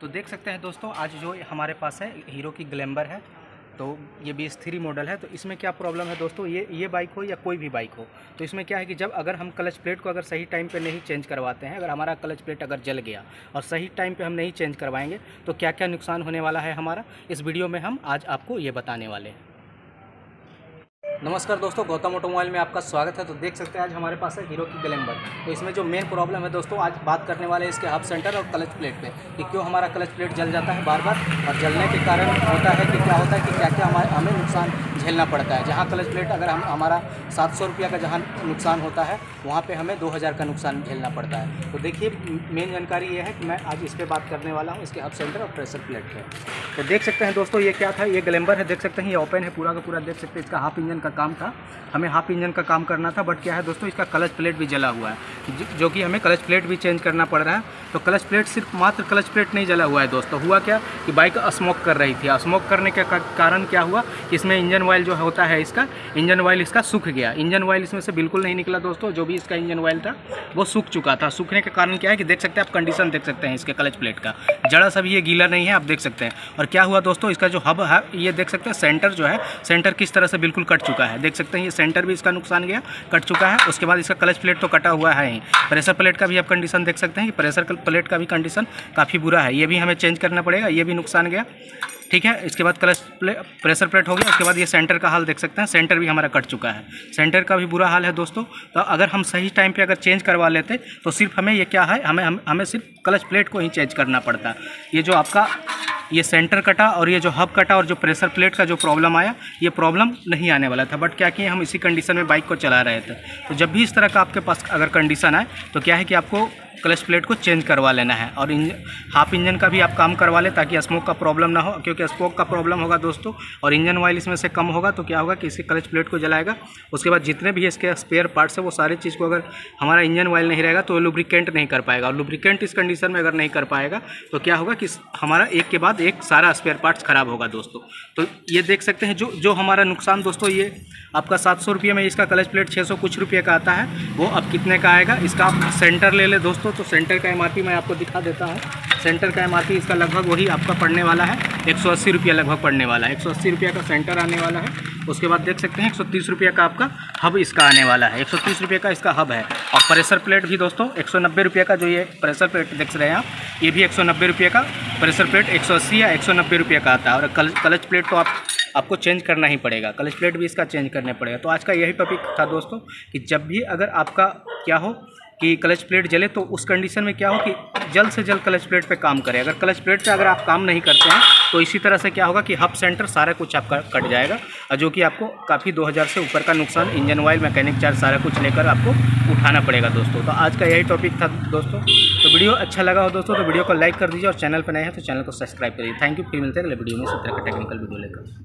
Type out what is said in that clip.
तो देख सकते हैं दोस्तों, आज जो हमारे पास है, हीरो की ग्लैम्बर है तो ये बी एस थ्री मॉडल है। तो इसमें क्या प्रॉब्लम है दोस्तों, ये ये बाइक हो या कोई भी बाइक हो तो इसमें क्या है कि जब अगर हम क्लच प्लेट को अगर सही टाइम पे नहीं चेंज करवाते हैं, अगर हमारा क्लच प्लेट अगर जल गया और सही टाइम पे हम नहीं चेंज करवाएँगे तो क्या क्या नुकसान होने वाला है हमारा? इस वीडियो में हम आज आपको ये बताने वाले हैं। नमस्कार दोस्तों, गौतम ऑटोमोबाइल में आपका स्वागत है। तो देख सकते हैं, आज हमारे पास है हीरो की ग्लैम्बर तो इसमें जो मेन प्रॉब्लम है दोस्तों, आज बात करने वाले हैं इसके हब सेंटर और क्लच प्लेट पे कि क्यों हमारा क्लच प्लेट जल जाता है बार बार और जलने के कारण होता है कि क्या होता है कि क्या क्या हमारे हमें नुकसान झेलना पड़ता है। जहाँ क्लच प्लेट अगर हम हमारा सात सौ रुपया का जहाँ नुकसान होता है, वहाँ पे हमें दो हज़ार का नुकसान झेलना पड़ता है। तो देखिए मेन जानकारी ये है कि मैं आज इस पर बात करने वाला हूँ, इसके हब सेंटर और प्रेशर प्लेट पर तो देख सकते हैं दोस्तों, ये क्या था? ये ग्लैम्बर है, देख सकते हैं, ये ओपन है, पूरा का पूरा देख सकते हैं, इसका हाफ़ इंजन का काम था। हमें हाफ़ इंजन का काम करना था बट क्या है दोस्तों, इसका क्लच प्लेट भी जला हुआ है। जो कि हमें क्लच प्लेट भी चेंज करना पड़ रहा है। तो क्लच प्लेट सिर्फ़ मात्र क्लच प्लेट नहीं जला हुआ है दोस्तों। हुआ क्या कि बाइक स्मोक कर रही थी। स्मोक करने के कारण क्या हुआ कि इसमें इंजन ऑयल जो होता है इसका इंजन ऑयल इसका सूख गया। इंजन ऑयल इसमें से बिल्कुल नहीं निकला दोस्तों। जो भी इसका इंजन ऑयल था, वो सूख चुका था। सूखने के कारण क्या है कि देख सकते हैं, आप कंडीशन देख सकते हैं इसके क्लच प्लेट का। जड़ा सभी ये गीला नहीं है, आप देख सकते हैं। और क्या हुआ दोस्तों, इसका जो हब है, ये देख सकते हैं सेंटर जो है सेंटर किस तरह से बिल्कुल कट चुका है। देख सकते हैं ये सेंटर भी इसका नुकसान गया कट चुका है उसके बाद इसका क्लच प्लेट तो कटा हुआ है ही। प्रेशर प्लेट का भी आप कंडीशन देख सकते हैं कि प्रेशर प्लेट का भी कंडीशन काफ़ी बुरा है। ये भी हमें चेंज करना पड़ेगा ये भी नुकसान गया। ठीक है इसके बाद क्लच प्ले प्रेशर प्लेट हो गया उसके बाद ये सेंटर का हाल देख सकते हैं सेंटर भी हमारा कट चुका है। सेंटर का भी बुरा हाल है दोस्तों तो अगर हम सही टाइम पे अगर चेंज करवा लेते तो सिर्फ़ हमें ये क्या है हमें हम, हमें सिर्फ़ क्लच प्लेट को ही चेंज करना पड़ता। ये जो आपका ये सेंटर कटा और ये जो हब कटा और जो प्रेशर प्लेट का जो प्रॉब्लम आया, ये प्रॉब्लम नहीं आने वाला था। बट क्या किए हम इसी कंडीशन में बाइक को चला रहे थे। तो जब भी इस तरह का आपके पास अगर कंडीशन आए तो क्या है कि आपको क्लच प्लेट को चेंज करवा लेना है। और इंजन हाफ़ इंजन का भी आप काम करवा लें ताकि स्मोक का प्रॉब्लम ना हो, क्योंकि स्मोक का प्रॉब्लम होगा दोस्तों। और इंजन ऑयल इसमें से कम होगा तो क्या होगा कि इसके क्लच प्लेट को जलाएगा। उसके बाद जितने भी इसके स्पेयर पार्ट्स है, वो सारी चीज़ को अगर हमारा इंजन ऑयल नहीं रहेगा तो लुब्रिकेंट नहीं कर पाएगा। और लुब्रिकेंट इस कंडीशन में अगर नहीं कर पाएगा तो क्या होगा कि हमारा एक के बाद एक सारा स्पेयर पार्ट्स खराब होगा दोस्तों। तो ये देख सकते हैं, जो जो हमारा नुकसान दोस्तों ये, आपका सात सौ में इसका क्लच प्लेट छः सौ कुछ रुपये का आता है, वो अब कितने का आएगा? इसका आप सेंटर ले ले दोस्तों। तो सेंटर का एम मैं आपको दिखा देता हूँ। सेंटर का एम इसका लगभग वही आपका पड़ने वाला है। एक सौ अस्सी रुपया लगभग पड़ने वाला है। एक सौ अस्सी रुपया का सेंटर आने वाला है। उसके बाद देख सकते हैं, एक सौ तीस का आपका हब इसका आने वाला है। एक सौ तीस रुपये का इसका हब है। और प्रेशर प्लेट भी दोस्तों, एक सौ नब्बे रुपये का जो ये प्रेशर प्लेट देख रहे हैं आप, ये भी एक सौ नब्बे रुपये का प्रेशर प्लेट एक सौ अस्सी या एक सौ नब्बे रुपये का आता है। और क्लच प्लेट तो आप, आपको चेंज करना ही पड़ेगा। क्लच प्लेट भी इसका चेंज करने पड़ेगा। तो आज का यही टॉपिक था दोस्तों कि जब भी अगर आपका क्या हो कि क्लच प्लेट जले तो उस कंडीशन में क्या हो कि जल्द से जल्द क्लच प्लेट पे काम करें। अगर क्लच प्लेट पे अगर आप काम नहीं करते हैं तो इसी तरह से क्या होगा कि हब सेंटर सारा कुछ आपका कट जाएगा, और जो कि आपको काफ़ी 2000 से ऊपर का नुकसान इंजन ऑयल मैकेनिक चार्ज सारा कुछ लेकर आपको उठाना पड़ेगा दोस्तों। तो आज का यही टॉपिक था दोस्तों। तो वीडियो अच्छा लगा हो दोस्तों तो वीडियो को लाइक कर दीजिए, और चैनल पर नए हैं तो चैनल को सब्सक्राइब करिए थैंक यू फिर मिलते हैं अगले वीडियो में इसी तरह का टेक्निकल वीडियो लेकर।